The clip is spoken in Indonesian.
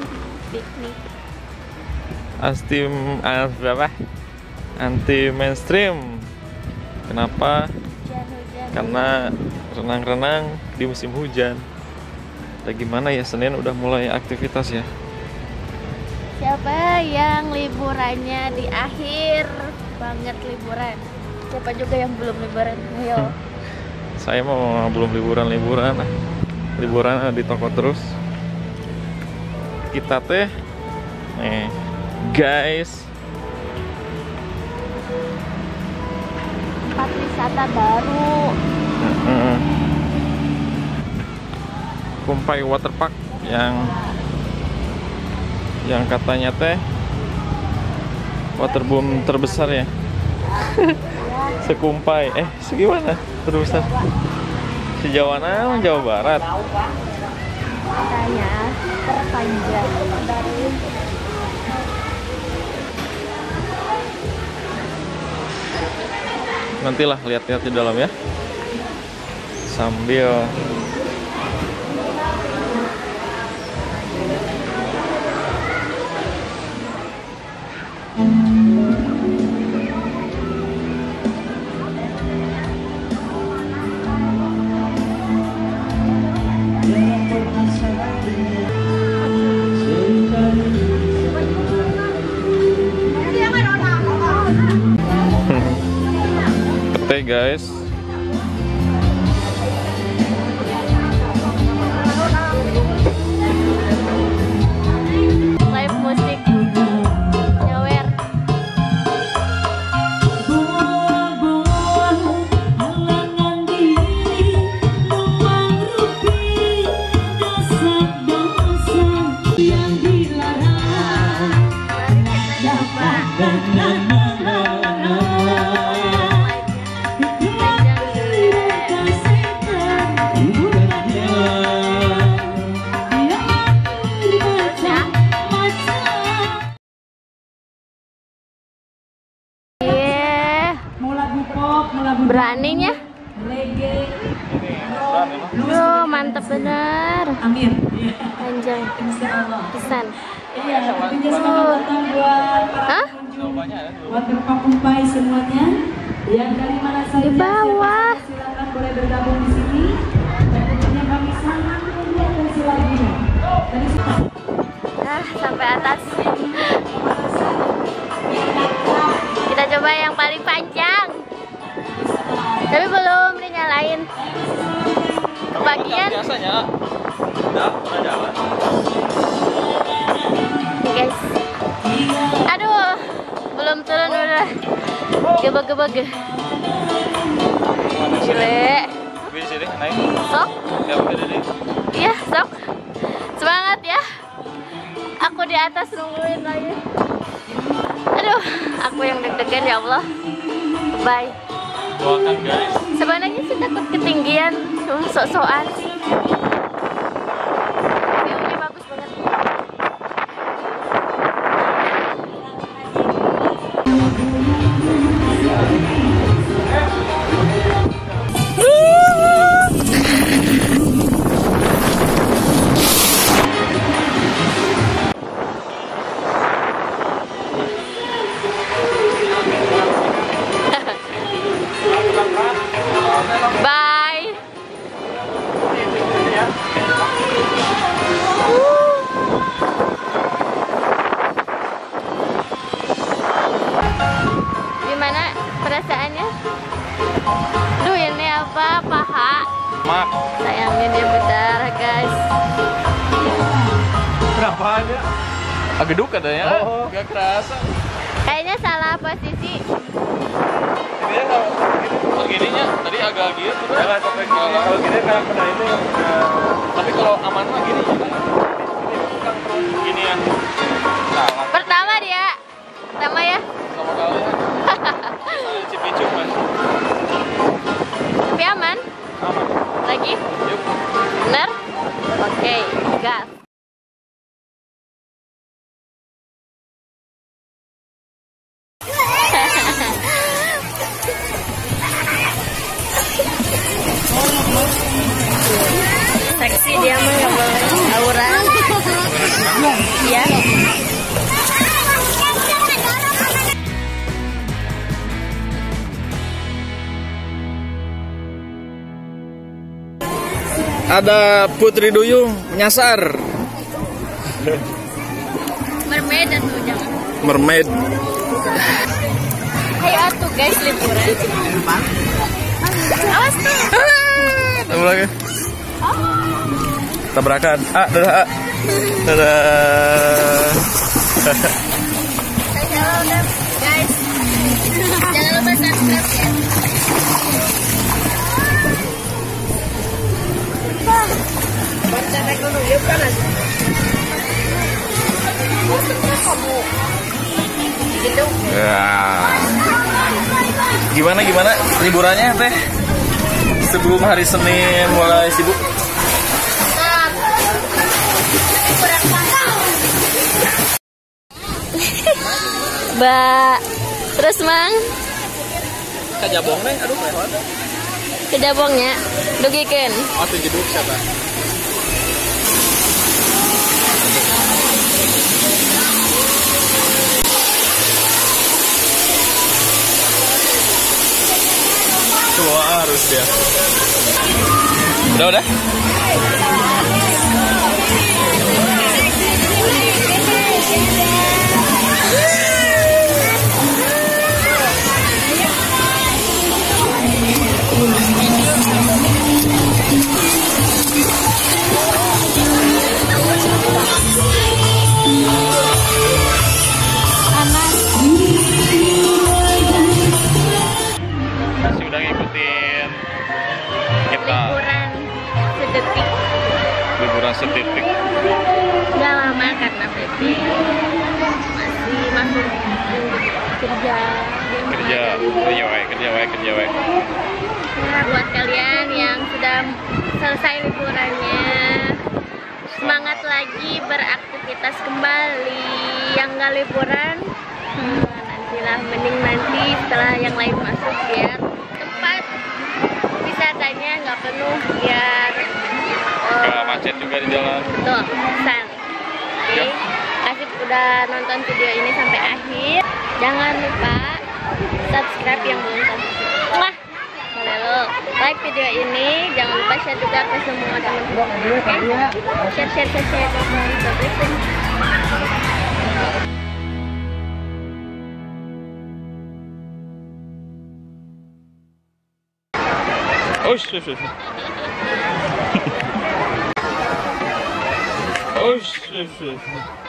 anti ah, berapa anti mainstream kenapa karena renang-renang di musim hujan Nah, gimana ya Senin udah mulai aktivitas ya Siapa yang liburannya di akhir banget liburan? Siapa juga yang belum liburan? Ayo. saya mau belum liburan-liburan ah. liburan ah, di toko terus kita teh. Nih guys. Tempat wisata baru. Kumpai Waterpark yang yang katanya teh waterboom terbesar ya. Sekumpai. Eh segimana? Terbesar. Sejauh mana? Jawa Barat Katanya terpanjang. Dari nantilah lihat-lihat di dalam ya. Sambil Beraninya. Duh, mantep bener. Insya Allah. Pesan. Iya, selamat datang buat para pengunjung semuanya. Yang dari mana saja Di bawah. silakan boleh bergabung di sini. Dan tentunya kami sangat versi lagunya. Dari Ah, sampai atas. Biasanya udah udah jalan guys. Aduh, belum turun udah. Gebeg-gebeg. Gile. di sini naik Sok. ya udah deh Iya, sok. Semangat ya. Aku di atas nungguin lagi. Aduh, aku yang deg-degan ya Allah. Bye. doakan guys Sebenarnya sih takut ketinggian, cuma sok-sokan. View-nya kenapa aja agak duka dah ya nggak kerasa Kayaknya salah posisi. ini kalau gininya tadi agak gitu jangan sampai gini kalau gini karena pernah itu tapi kalau aman mah gini gini ya salah Pertama dia. Pertama ya. sama kali ya cipicu kan Tapi aman. aman Lagi? yuk Bener? Oke, gas. ya. Ada Putri Duyung menyasar. Mermaid dan jangan. Mermaid. Ayo atuh guys liburan. Awas tuh. Ulang lagi. Oh. Tabrakan. Ah, dadah. ah. Dadah. Deh, guys. Jangan lupa subscribe ya. Ya. Gimana gimana liburannya teh? Sebelum hari Senin mulai sibuk. Mbak, terus mang Kajabong nih, aduh lewat. kedabongnya dugikeun. Oh, jeduk siapa? Keluar harus dia. Udah udah. Masih masuk kerja. Kerja, kerja wae, kerja wae, kerja wae. Nah, buat kalian yang sudah selesai liburannya, semangat lagi beraktivitas kembali. Yang nggak liburan, hmm, nantilah mending nanti setelah yang lain masuk biar tempat wisatanya nggak penuh biar eh, Gak macet juga di jalan. Tuh, pesan. Udah nonton video ini sampai akhir. Jangan lupa subscribe yang belum subscribe. Wah, like video ini. Jangan lupa share juga ke semua teman-teman. Oke, share share share share. Sampai Oh, shit, shit, shit. Oh, shit, shit, shit.